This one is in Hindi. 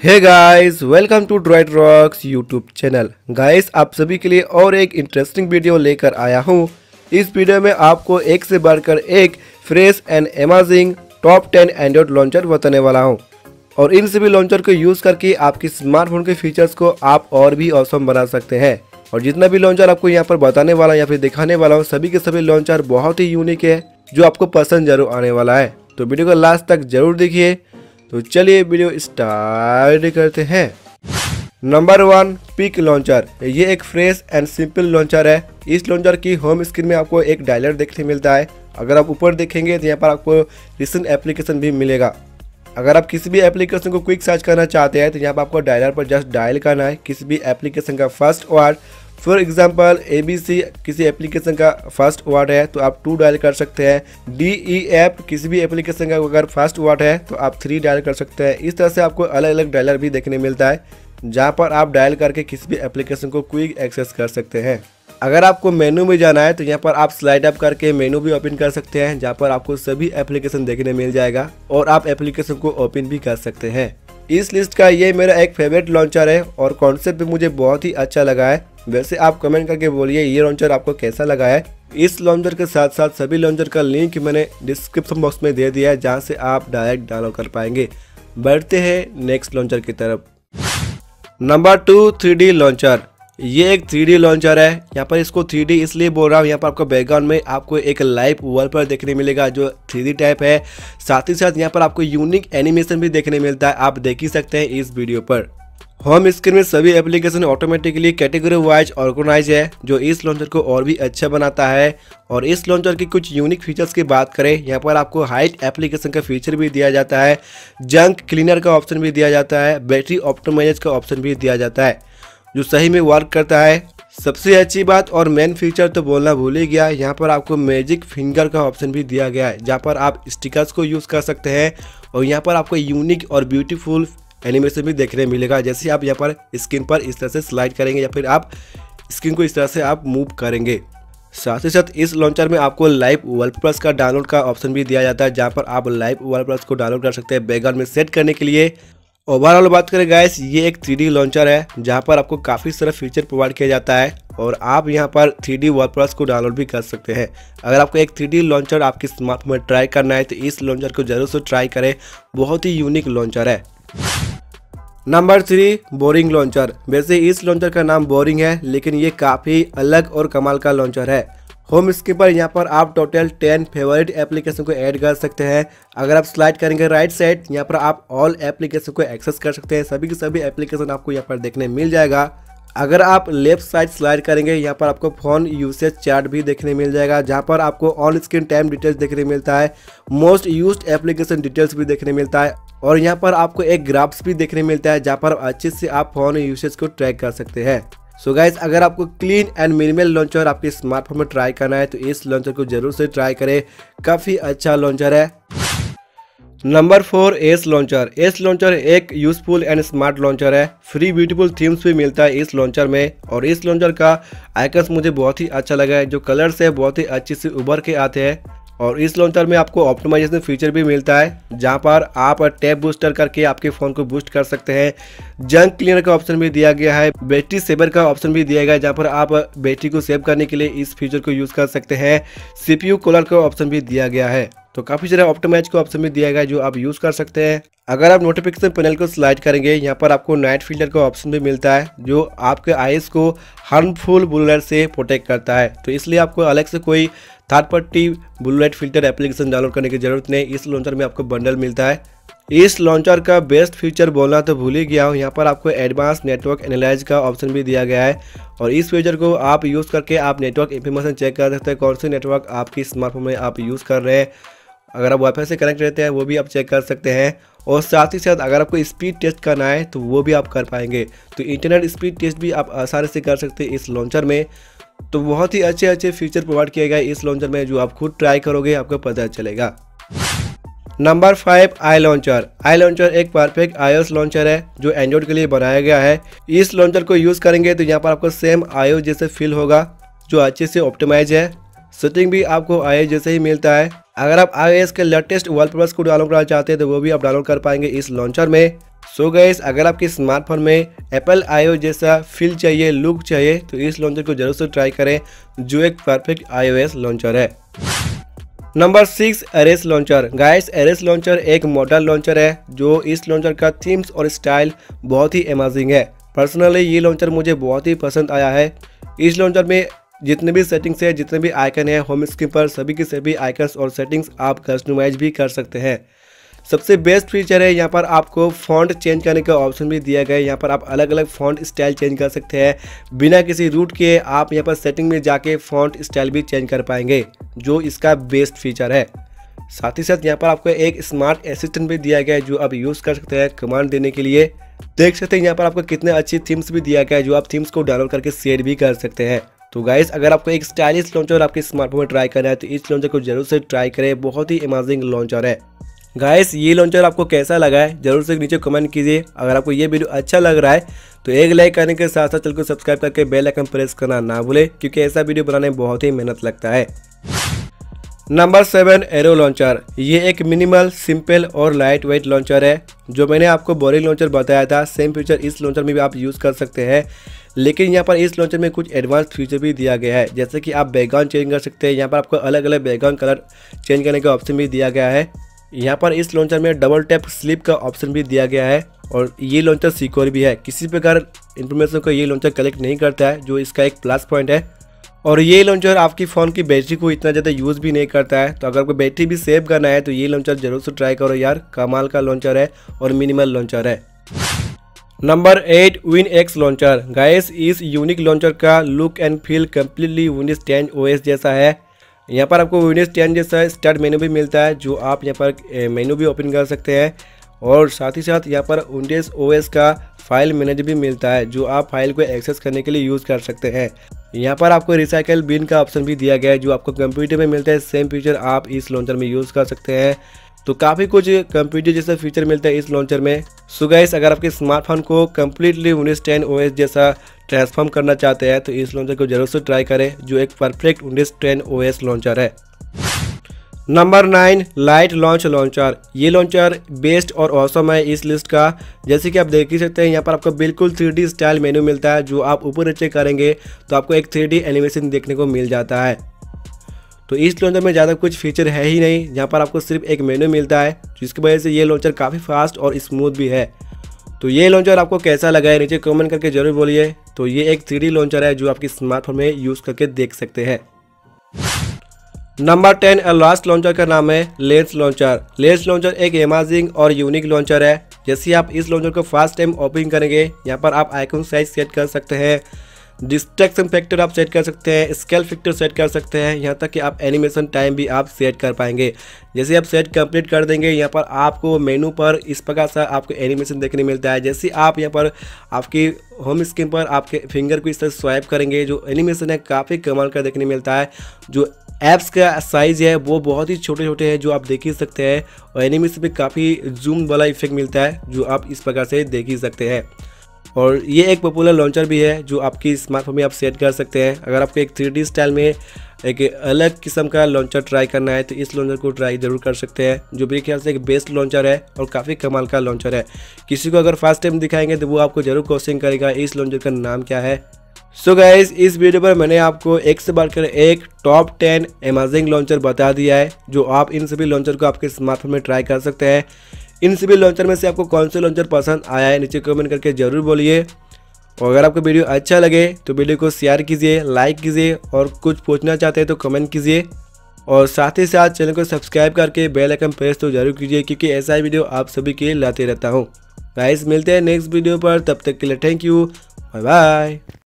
Hey guys welcome to dried rocks YouTube channel guys आप सभी के लिए और एक इंटरेस्टिंग वीडियो लेकर आया हूँ। इस वीडियो में आपको एक से बढ़कर एक fresh and amazing top 10 Android launcher बताने वाला हूँ। और इन सभी लॉन्चर को यूज़ करके आपके स्मार्टफ़ोन के फीचर्स को आप और भी औसम बना सकते हैं। और जितना भी लॉन्चर आपको यहाँ पर बताने वाला या फिर दिखाने वाला हूँ, सभी के सभी लॉन्चर बहुत ही यूनिक है, जो आपको पसंद ज़रूर आने वाला है। तो वीडियो को लास्ट तक ज़रूर देखिए। तो चलिए वीडियो स्टार्ट करते हैं। नंबर वन पिक लॉन्चर ये एक फ्रेश एंड सिंपल लॉन्चर है। इस लॉन्चर की होम स्क्रीन में आपको एक डायलर देखने मिलता है। अगर आप ऊपर देखेंगे तो यहाँ पर आपको रिसेंट एप्लीकेशन भी मिलेगा। अगर आप किसी भी एप्लीकेशन को क्विक सर्च करना चाहते हैं तो यहाँ पर आपको डायलर पर जस्ट डायल करना है। किसी भी एप्लीकेशन का first word for example A B C किसी एप्लीकेशन का फ़र्स्ट वर्ड है तो आप टू डायल कर सकते हैं। डी ई एफ़ किसी भी एप्लीकेशन का अगर फ़र्स्ट वर्ड है तो आप थ्री डायल कर सकते हैं। इस तरह से आपको अलग अलग डायलर भी देखने मिलता है, जहाँ पर आप डायल करके किसी भी एप्लीकेशन को क्विक एक्सेस कर सकते हैं। अगर आपको मेनू में जाना है तो यहाँ पर आप स्लाइड अप करके मेनू भी ओपन कर सकते हैं, जहाँ पर आपको सभी एप्लीकेशन देखने मिल जाएगा, और आप एप्लीकेशन को ओपन भी कर सकते हैं। इस लिस्ट का ये मेरा एक फेवरेट लॉन्चर है, और कॉन्सेप्ट भी मुझे बहुत ही अच्छा लगा है। वैसे आप कमेंट करके बोलिए, ये लॉन्चर आपको कैसा लगा है? इस लॉन्चर के साथ साथ सभी लॉन्चर का लिंक मैंने डिस्क्रिप्शन बॉक्स में दे दिया है, जहाँ से आप डायरेक्ट डाउनलोड कर पाएँगे। बढ़ते हैं नेक्स्ट लॉन्चर की तरफ़। नंबर टू थ्री लॉन्चर ये एक थ्री लॉन्चर है। यहाँ पर इसको थ्री इसलिए बोल रहा हूँ, यहाँ पर आपको बैकग्राउंड में आपको एक लाइव वॉल पर देखने मिलेगा, जो थ्री टाइप है। साथ ही साथ यहाँ पर आपको यूनिक एनिमेशन भी देखने मिलता है, आप देख ही सकते हैं इस वीडियो पर। होम स्क्रीन में सभी application automatically category wise organise है, जो इस लॉन्चर को और भी अच्छा बनाता है। और इस लॉन्चर की कुछ यूनिक फीचर्स की बात करें, यहाँ पर आपको हाइट एप्लीकेशन का फीचर भी दिया जाता है जंक क्लीनर का ऑप्शन भी दिया जाता है बैटरी ऑप्टोमाइज का ऑप्शन भी दिया जाता है, जो सही में वर्क करता है। सबसे अच्छी बात और मेन फीचर तो बोलना भूल ही गया, यहाँ पर आपको मैजिक फिंगर का ऑप्शन भी दिया गया है, जहाँ पर आप स्टिकर्स को यूज़ कर सकते हैं। और यहाँ पर आपको यूनिक और ब्यूटीफुल एनिमेशन भी देखने मिलेगा। जैसे आप यहाँ पर स्क्रीन पर इस तरह से स्लाइड करेंगे या फिर आप स्क्रीन को इस तरह से आप मूव करेंगे। साथ ही साथ इस लॉन्चर में आपको लाइव वर्ल्ड प्लस का डाउनलोड का ऑप्शन भी दिया जाता है, जहाँ पर आप लाइव वर्ल्ड प्लस को डाउनलोड कर सकते हैं बैकग्राउंड में सेट करने के लिए। ओवरऑल बात करें गाइस ये एक थ्री लॉन्चर है, जहाँ पर आपको काफ़ी सारा फीचर प्रोवाइड किया जाता है और आप यहाँ पर थ्री डी प्लस को डाउनलोड भी कर सकते हैं। अगर आपको एक थ्री लॉन्चर आपके स्मार्टफ़ोन में ट्राई करना है तो इस लॉन्चर को ज़रूर से ट्राई करें। बहुत ही यूनिक लॉन्चर है। नंबर थ्री बोरिंग लॉन्चर वैसे इस लॉन्चर का नाम बोरिंग है, लेकिन ये काफ़ी अलग और कमाल का लॉन्चर है। होम स्क्रीन पर यहाँ पर आप टोटल टेन फेवरेट एप्लीकेशन को ऐड कर सकते हैं। अगर आप स्लाइड करेंगे राइट साइड यहाँ पर आप ऑल एप्लीकेशन को एक्सेस कर सकते हैं। सभी के सभी एप्लीकेशन आपको यहाँ पर देखने मिल जाएगा। अगर आप लेफ़्ट साइड स्लाइड करेंगे, यहाँ पर आपको फ़ोन यूसेज चार्ट भी देखने मिल जाएगा, जहाँ पर आपको ऑन स्क्रीन टाइम डिटेल्स देखने मिलता है। मोस्ट यूज्ड एप्लीकेशन डिटेल्स भी देखने मिलता है। और यहाँ पर आपको एक ग्राफ्स भी देखने मिलता है, जहाँ पर अच्छे से आप फ़ोन यूसेज को ट्रैक कर सकते हैं। सो so गाइज़ अगर आपको क्लीन एंड मिनिमल लॉन्चर आपके स्मार्टफ़ोन में ट्राई करना है तो इस लॉन्चर को ज़रूर से ट्राई करें। काफ़ी अच्छा लॉन्चर है। Number four S launcher S launcher एक यूजफुल एंड स्मार्ट लॉन्चर है। फ्री ब्यूटीफुल थीम्स भी मिलता है इस लॉन्चर में। और इस लॉन्चर का आइकन्स मुझे बहुत ही अच्छा लगा है, जो कलर्स है, बहुत ही अच्छे से उभर के आते हैं। और इस लॉन्चर में आपको ऑप्टिमाइजेशन फीचर भी मिलता है, जहाँ पर आप टैब बूस्टर करके आपके फ़ोन को बूस्ट कर सकते हैं। जंक क्लीनर का ऑप्शन भी दिया गया है बैटरी सेवर का ऑप्शन भी दिया गया है, जहाँ पर आप बैटरी को सेव करने के लिए इस फीचर को यूज़ कर सकते हैं। सीपीयू कूलर का ऑप्शन भी दिया गया है। तो काफ़ी सारे ऑप्टोमाइज का ऑप्शन भी दिया गया है, जो आप यूज़ कर सकते हैं। अगर आप नोटिफिकेशन पैनल को स्लाइड करेंगे, यहाँ पर आपको नाइट फ़िल्टर का ऑप्शन भी मिलता है, जो आपके आइस को हार्मफुल बुलर से प्रोटेक्ट करता है। तो इसलिए आपको अलग से कोई third party blue light filter application download करने की ज़रूरत नहीं। इस लॉन्चर में आपको बंडल मिलता है। इस लॉन्चर का बेस्ट फीचर बोलना तो भूल ही गया हूँ। यहाँ पर आपको एडवांस नेटवर्क एनालाइज का ऑप्शन भी दिया गया है। और इस फीचर को आप यूज़ करके आप नेटवर्क इन्फॉर्मेशन चेक कर सकते हैं। कौन से नेटवर्क आपकी स्मार्टफ़ोन में आप यूज़ कर रहे हैं। अगर आप वाईफाई से कनेक्ट रहते हैं, वो भी आप चेक कर सकते हैं। और साथ ही साथ अगर आपको स्पीड टेस्ट करना है तो वो भी आप कर पाएँगे। तो इंटरनेट स्पीड टेस्ट भी आप आसानी से कर सकते हैं इस लॉन्चर में। तो बहुत ही अच्छे अच्छे फीचर प्रोवाइड किए गए इस लॉन्चर में, जो आप खुद ट्राई करोगे, आपको पता चलेगा। Number five I launcher I launcher एक परफेक्ट आईओएस लॉन्चर है, जो एंड्रॉइड के लिए बनाया गया है। इस लॉन्चर को यूज़ करेंगे तो यहाँ पर आपको सेम आयो जैसे फील होगा, जो अच्छे से ऑप्टिमाइज है। सेटिंग भी आपको आई जैसे ही मिलता है। अगर आप आई के लेटेस्ट वॉलपेपर्स को डाउनलोड करना चाहते हैं तो वो भी आप डाउनलोड कर पाएँगे इस लॉन्चर में। सो so गैस अगर आपके स्मार्टफ़ोन में एप्पल आईओ जैसा फील चाहिए लुक चाहिए तो इस लॉन्चर को ज़रूर से ट्राई करें, जो एक परफेक्ट आईओएस लॉन्चर है। Number six Ares launcher guys Ares launcher एक मॉडल लॉन्चर है, जो इस लॉन्चर का थीम्स और स्टाइल बहुत ही अमेजिंग है। पर्सनली ये लॉन्चर मुझे बहुत ही पसंद आया है। इस लॉन्चर में जितने भी सेटिंग्स है, जितने भी आइकन है होम स्क्रीन पर सभी के सभी आइकन्स और सेटिंग्स आप कस्टमाइज भी कर सकते हैं। सबसे बेस्ट फीचर है, यहाँ पर आपको फॉन्ट चेंज करने का ऑप्शन भी दिया गया है। यहाँ पर आप अलग अलग फॉन्ट स्टाइल चेंज कर सकते हैं। बिना किसी रूट के आप यहाँ पर सेटिंग में जाके फॉन्ट स्टाइल भी चेंज कर पाएँगे, जो इसका बेस्ट फीचर है। साथ ही साथ यहाँ पर आपको एक स्मार्ट असिस्टेंट भी दिया गया है, जो आप यूज़ कर सकते हैं कमांड देने के लिए। देख सकते हैं, यहाँ पर आपको कितने अच्छी थीम्स भी दिया गया है, जो आप थीम्स को डाउनलोड करके शेयर भी कर सकते हैं। तो गाइस अगर आपको एक स्टाइलिश लॉन्चर आपके स्मार्टफ़ोन में ट्राई करना है तो इस लॉन्चर को ज़रूर से ट्राई करें। बहुत ही अमेजिंग लॉन्चर है। गाइस ये लॉन्चर आपको कैसा लगा है? ज़रूर से नीचे कमेंट कीजिए। अगर आपको ये वीडियो अच्छा लग रहा है तो एक लाइक करने के साथ साथ चैनल को सब्सक्राइब करके बेल आइकन प्रेस करना ना भूले, क्योंकि ऐसा वीडियो बनाने में बहुत ही मेहनत लगता है। नंबर सेवन एरो लॉन्चर ये एक मिनिमल सिंपल और लाइट वेट लॉन्चर है, जो मैंने आपको बोरिंग लॉन्चर बताया था। सेम फीचर इस लॉन्चर में भी आप यूज़ कर सकते हैं। लेकिन यहाँ पर इस लॉन्चर में कुछ एडवांस फीचर भी दिया गया है। जैसे कि आप बैकग्राउंड चेंज कर सकते हैं। यहाँ पर आपको अलग अलग बैकग्राउंड कलर चेंज करने का ऑप्शन भी दिया गया है। यहाँ पर इस लॉन्चर में डबल टैप स्लिप का ऑप्शन भी दिया गया है और ये लॉन्चर सिक्योर भी है। किसी प्रकार इन्फॉर्मेशन को ये लॉन्चर कलेक्ट नहीं करता है, जो इसका एक प्लस पॉइंट है। और ये लॉन्चर आपकी फ़ोन की बैटरी को इतना ज़्यादा यूज़ भी नहीं करता है। तो अगर आपको बैटरी भी सेव करना है तो ये लॉन्चर ज़रूर से ट्राई करो यार। कमाल का लॉन्चर है और मिनिमल लॉन्चर है। Number eight Win X launcher guys इस यूनिक लॉन्चर का look and feel completely Windows ten O जैसा है। यहाँ पर आपको विंडोज़ टेन जैसा स्टार्ट मेनू भी मिलता है, जो आप यहाँ पर मेनू भी ओपन कर सकते हैं। और साथ ही साथ यहाँ पर विंडोज़ ओएस का फ़ाइल मैनेजर भी मिलता है, जो आप फ़ाइल को एक्सेस करने के लिए यूज़ कर सकते हैं। यहाँ पर आपको रिसाइकल बिन का ऑप्शन भी दिया गया है, जो आपको कंप्यूटर में मिलता है। सेम फीचर आप इस लॉन्चर में यूज़ कर सकते हैं। तो काफ़ी कुछ कंप्यूटर जैसा फीचर मिलता है इस लॉन्चर में। सो गाइस अगर आपके स्मार्टफ़ोन को कम्प्लीटली विंडोज़ टेन ओ जैसा ट्रांसफॉर्म करना चाहते हैं तो इस लॉन्चर को ज़रूर से ट्राई करें, जो एक perfect Windows ten O launcher है। Number nine light launch launcher ये लॉन्चर बेस्ट और औसम है इस लिस्ट का। जैसे कि आप देख ही सकते हैं, यहाँ पर आपको बिल्कुल थ्री स्टाइल मेन्यू मिलता है, जो आप ऊपर नीचे करेंगे तो आपको एक थ्री एनिमेशन देखने को मिल जाता है। तो इस लॉन्चर में ज़्यादा कुछ फीचर है ही नहीं, जहाँ पर आपको सिर्फ़ एक मेन्यू मिलता है, जिसकी वजह से ये लॉन्चर काफ़ी फास्ट और स्मूथ भी है। तो ये लॉन्चर आपको कैसा लगा है, नीचे कमेंट करके ज़रूर बोलिए। तो ये एक थ्री लॉन्चर है, जो आपकी स्मार्टफ़ोन में यूज़ करके देख सकते हैं। नंबर टेन लास्ट लॉन्चर का नाम है लेंस लॉन्चर लेंस लॉन्चर एक अमेजिंग और यूनिक लॉन्चर है। जैसे आप इस लॉन्चर को फ़र्स्ट टाइम ओपन करेंगे, यहाँ पर आप आइकन साइज़ सेट कर सकते हैं। डिस्ट्रैक्शन फैक्टर आप सेट कर सकते हैं स्केल फैक्टर सेट कर सकते हैं, यहाँ तक कि आप एनिमेशन टाइम भी आप सेट कर पाएँगे। जैसे आप सेट कंप्लीट कर देंगे, यहाँ पर आपको मेनू पर इस प्रकार से आपको एनिमेशन देखने मिलता है। जैसे आप यहाँ पर आपकी होम स्क्रीन पर आपके फिंगर को इस तरह स्वाइप करेंगे, जो एनिमेशन है, काफ़ी कमाल का देखने मिलता है। जो ऐप्स का साइज़ है, वो बहुत ही छोटे छोटे हैं, जो आप देख ही सकते हैं। और एनिमेशन में काफ़ी जूम वाला इफ़ेक्ट मिलता है, जो आप इस प्रकार से देख ही सकते हैं। और ये एक पॉपुलर लॉन्चर भी है जो आपकी स्मार्टफ़ोन में आप सेट कर सकते हैं। अगर आपको एक थ्री स्टाइल में एक अलग किस्म का लॉन्चर ट्राई करना है तो इस लॉन्चर को ट्राई ज़रूर कर सकते हैं, जो मेरे ख्याल से एक बेस्ट लॉन्चर है और काफ़ी कमाल का लॉन्चर है। किसी को अगर फ़र्स्ट टाइम दिखाएँगे तो वो आपको ज़रूर क्वेश्चन करेगा, इस लॉन्चर का नाम क्या है। सो so गाइज़ इस वीडियो पर मैंने आपको एक से बढ़कर एक टॉप टेन अमेजिंग लॉन्चर बता दिया है, जो आप इन सभी लॉन्चर को आपके स्मार्टफ़ोन में ट्राई कर सकते हैं। इन सभी लॉन्चर में से आपको कौन सा लॉन्चर पसंद आया है, नीचे कमेंट करके ज़रूर बोलिए। और अगर आपको वीडियो अच्छा लगे तो वीडियो को शेयर कीजिए लाइक कीजिए और कुछ पूछना चाहते हैं तो कमेंट कीजिए। और साथ ही साथ चैनल को सब्सक्राइब करके बेल आइकन प्रेस तो ज़रूर कीजिए, क्योंकि ऐसा ही वीडियो आप सभी के लिए लाते रहता हूँ। गाइस मिलते हैं नेक्स्ट वीडियो पर, तब तक के लिए थैंक यू बाय बाय